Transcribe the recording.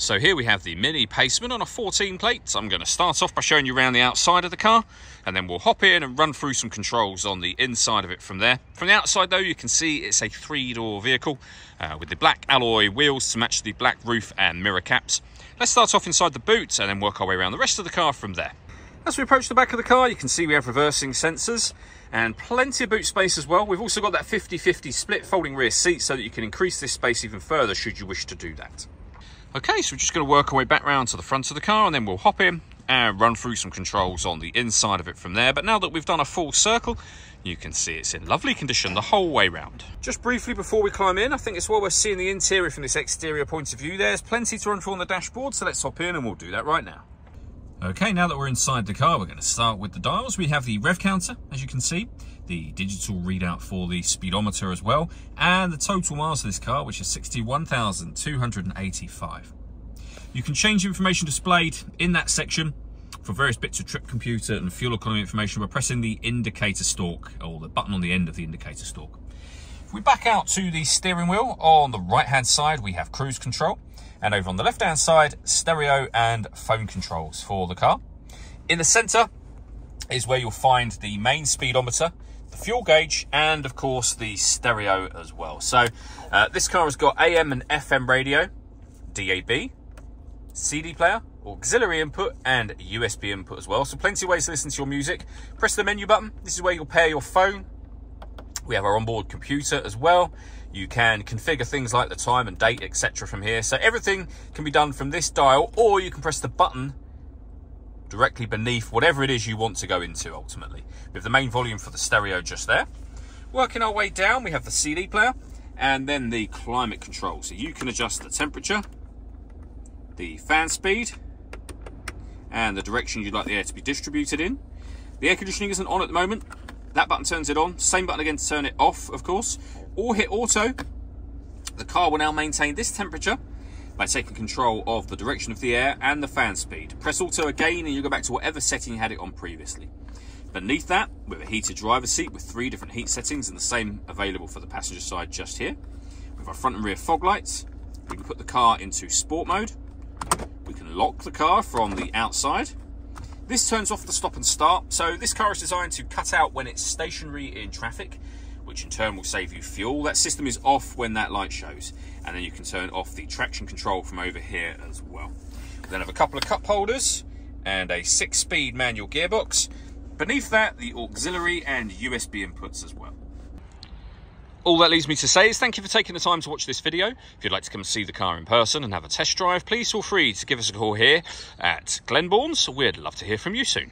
So here we have the Mini Paceman on a 14 plate. I'm going to start off by showing you around the outside of the car and then we'll hop in and run through some controls on the inside of it from there. From the outside though you can see it's a three door vehicle uh, with the black alloy wheels to match the black roof and mirror caps. Let's start off inside the boot and then work our way around the rest of the car from there. As we approach the back of the car you can see we have reversing sensors and plenty of boot space as well. We've also got that 50-50 split folding rear seat so that you can increase this space even further should you wish to do that. Okay, so we're just going to work our way back round to the front of the car and then we'll hop in and run through some controls on the inside of it from there. But now that we've done a full circle, you can see it's in lovely condition the whole way round. Just briefly before we climb in, I think it's well worth seeing the interior from this exterior point of view. There's plenty to run through on the dashboard, so let's hop in and we'll do that right now. Okay, now that we're inside the car, we're going to start with the dials. We have the rev counter, as you can see, the digital readout for the speedometer as well, and the total miles of this car, which is 61,285. You can change information displayed in that section for various bits of trip computer and fuel economy information by pressing the indicator stalk, or the button on the end of the indicator stalk. If we back out to the steering wheel, on the right-hand side, we have cruise control. And over on the left-hand side, stereo and phone controls for the car. In the center is where you'll find the main speedometer, the fuel gauge, and of course the stereo as well. So uh, this car has got AM and FM radio, DAB, CD player, auxiliary input, and USB input as well. So plenty of ways to listen to your music. Press the menu button. This is where you'll pair your phone. We have our onboard computer as well. You can configure things like the time and date, etc. from here. So everything can be done from this dial, or you can press the button directly beneath whatever it is you want to go into ultimately. We have the main volume for the stereo just there. Working our way down, we have the CD player and then the climate control. So you can adjust the temperature, the fan speed, and the direction you'd like the air to be distributed in. The air conditioning isn't on at the moment. That button turns it on. Same button again to turn it off, of course or hit auto, the car will now maintain this temperature by taking control of the direction of the air and the fan speed. Press auto again and you'll go back to whatever setting you had it on previously. Beneath that, with a heated driver seat with three different heat settings and the same available for the passenger side just here. With our front and rear fog lights, we can put the car into sport mode. We can lock the car from the outside. This turns off the stop and start. So this car is designed to cut out when it's stationary in traffic which in turn will save you fuel. That system is off when that light shows, and then you can turn off the traction control from over here as well. We then have a couple of cup holders and a six-speed manual gearbox. Beneath that, the auxiliary and USB inputs as well. All that leaves me to say is thank you for taking the time to watch this video. If you'd like to come see the car in person and have a test drive, please feel free to give us a call here at Glenbournes. We'd love to hear from you soon.